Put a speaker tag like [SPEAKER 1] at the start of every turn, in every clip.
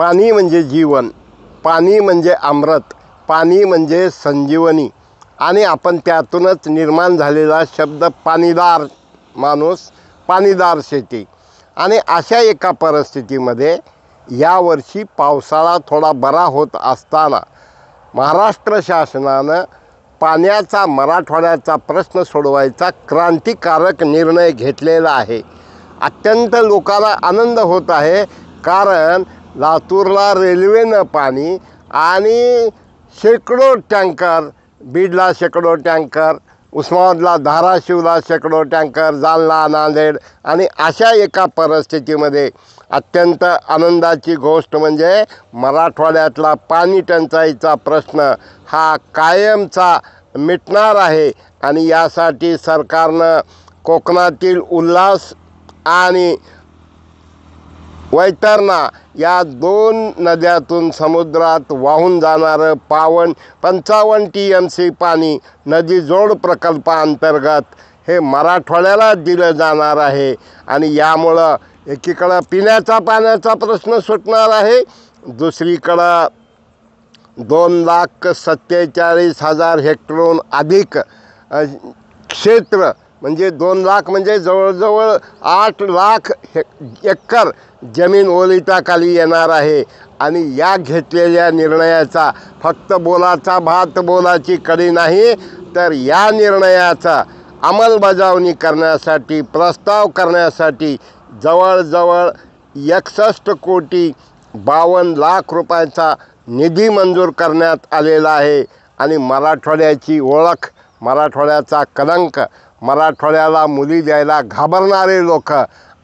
[SPEAKER 1] पाणी म्हणजे जीवन पाणी म्हणजे अमृत पाणी म्हणजे संजीवनी. आणि आपण त्यातूनच निर्माण झालेला शब्द पाणीदार माणूस पाणीदार शेती. आणि अशा एका परिस्थितीमध्ये यावर्षी पावसाळा थोडा बरा होत असताना महाराष्ट्र शासनानं पाण्याचा मराठवाड्याचा प्रश्न सोडवायचा क्रांतिकारक निर्णय घेतलेला आहे. अत्यंत लोकांना आनंद होत आहे कारण लातूरला रेल्वेनं पाणी आणि शेकडो टँकर बीडला शेकडो टँकर उस्मानाबादला धाराशिवला शेकडो टँकर जालना नांदेड आणि अशा एका परिस्थितीमध्ये अत्यंत आनंदाची गोष्ट म्हणजे मराठवाड्यातला पाणी टंचाईचा प्रश्न हा कायमचा मिटणार आहे आणि यासाठी सरकारनं कोकणातील उल्हास आणि वैतरणा या दोन नद्यातून समुद्रात वाहून जाणारं पावन पंचावन्न टी एम सी पाणी नदी जोड प्रकल्पाअंतर्गत हे मराठवाड्याला दिलं जाणार आहे. आणि यामुळं एकीकडं पिण्याचा पाण्याचा प्रश्न सुटणार आहे दुसरीकडं दोन लाख सत्तेचाळीस हजार हेक्टरहून अधिक क्षेत्र म्हणजे दोन लाख म्हणजे जवळजवळ आठ लाख हे एकर जमीन ओलिताखाली येणार आहे. आणि या घेतलेल्या निर्णयाचा फक्त बोलाचा भात बोलाची कडी नाही तर या निर्णयाचा अंमलबजावणी करण्यासाठी प्रस्ताव करण्यासाठी जवळजवळ एकसष्ट कोटी बावन्न लाख रुपयाचा निधी मंजूर करण्यात आलेला आहे. आणि मराठवाड्याची ओळख मराठवाड्याचा कलंक मराठवाड्याला मुली द्यायला घाबरणारे लोक.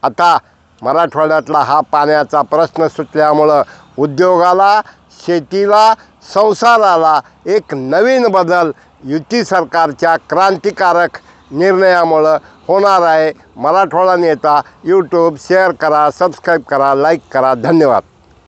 [SPEAKER 1] आता मराठवाड्यातला हा पाण्याचा प्रश्न सुटल्यामुळं उद्योगाला शेतीला संसाराला एक नवीन बदल युती सरकारच्या क्रांतिकारक निर्णयामुळं होणार आहे. मराठवाडा नेता यूट्यूब शेअर करा सबस्क्राईब करा लाईक करा. धन्यवाद.